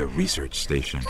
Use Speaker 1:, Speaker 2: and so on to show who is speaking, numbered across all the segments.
Speaker 1: The research station.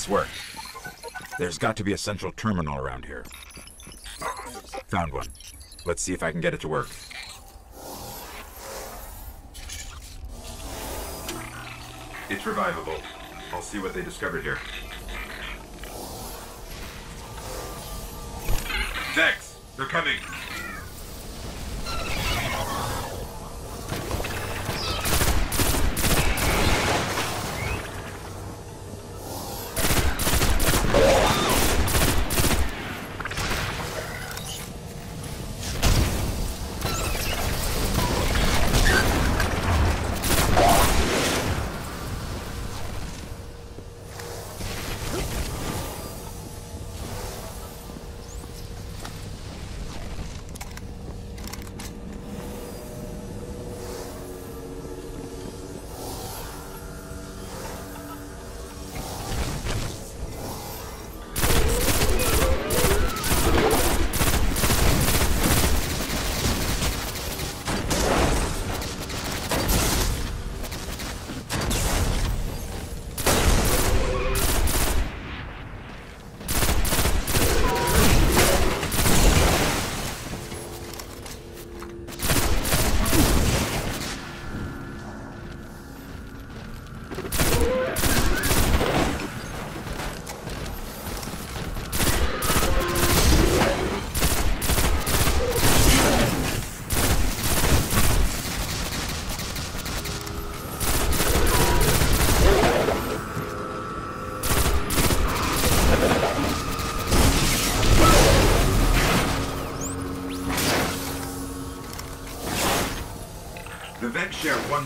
Speaker 1: Nice work. There's got to be a central terminal around here. Found one. Let's see if I can get it to work. It's revivable. I'll see what they discovered here. Vex! They're coming!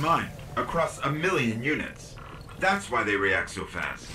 Speaker 2: Mind, across a million units. That's why they react so fast.